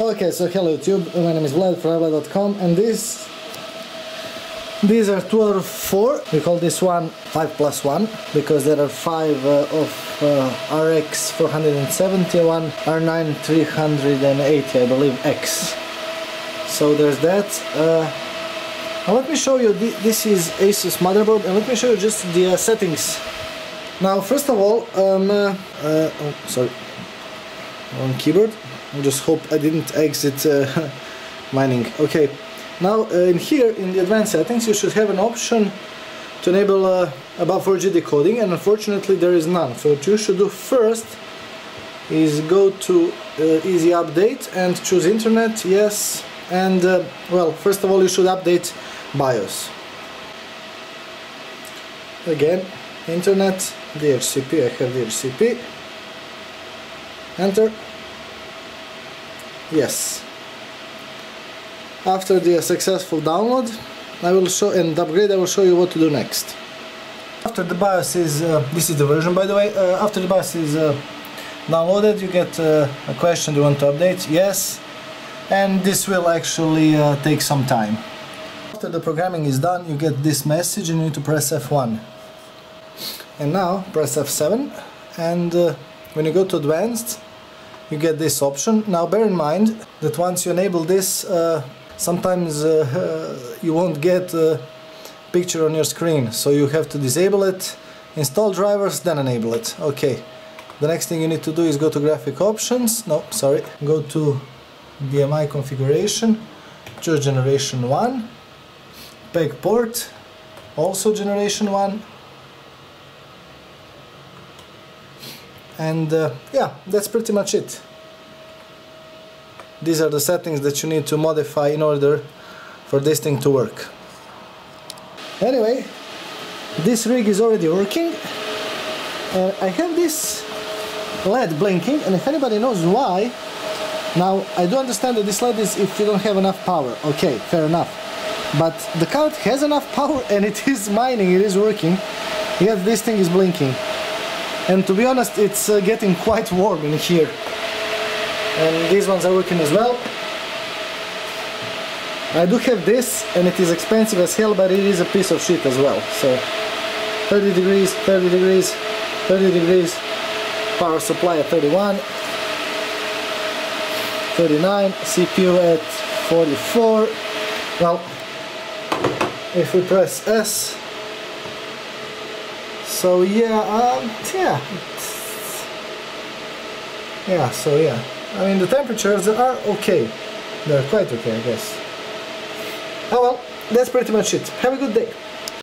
Okay, so hello YouTube, my name is Vlad from Vlad.com and this these are two out of four. We call this one 5 plus 1 because there are 5 uh, of uh, RX 471, R9 380 I believe X. So there's that. Uh, now let me show you, this is Asus motherboard and let me show you just the uh, settings. Now first of all, um, uh, uh, oh, sorry, on keyboard. I just hope I didn't exit uh, mining. Okay, now uh, in here in the advanced settings you should have an option to enable uh, above 4G decoding and unfortunately there is none. So what you should do first is go to uh, easy update and choose internet, yes, and uh, well first of all you should update BIOS. Again, internet, DHCP, I have DHCP, enter yes. After the successful download I will show and upgrade I will show you what to do next. After the BIOS is uh, this is the version by the way uh, after the BIOS is uh, downloaded you get uh, a question do you want to update? Yes. And this will actually uh, take some time. After the programming is done you get this message and you need to press F1 and now press F7 and uh, when you go to advanced you get this option. Now bear in mind that once you enable this uh, sometimes uh, uh, you won't get a picture on your screen so you have to disable it, install drivers, then enable it. Okay, the next thing you need to do is go to graphic options, no sorry, go to DMI configuration, choose generation 1, PEG port, also generation 1, and uh, yeah that's pretty much it. These are the settings that you need to modify in order for this thing to work. Anyway this rig is already working. And I have this LED blinking and if anybody knows why now I do understand that this LED is if you don't have enough power. Okay fair enough. But the card has enough power and it is mining it is working. Yet this thing is blinking and to be honest it's uh, getting quite warm in here. And these ones are working as well. I do have this and it is expensive as hell but it is a piece of shit as well. So 30 degrees 30 degrees 30 degrees. Power supply at 31 39 CPU at 44 well if we press S so yeah, um, yeah, yeah. So yeah, I mean the temperatures are okay. They're quite okay, I guess. Oh well, that's pretty much it. Have a good day.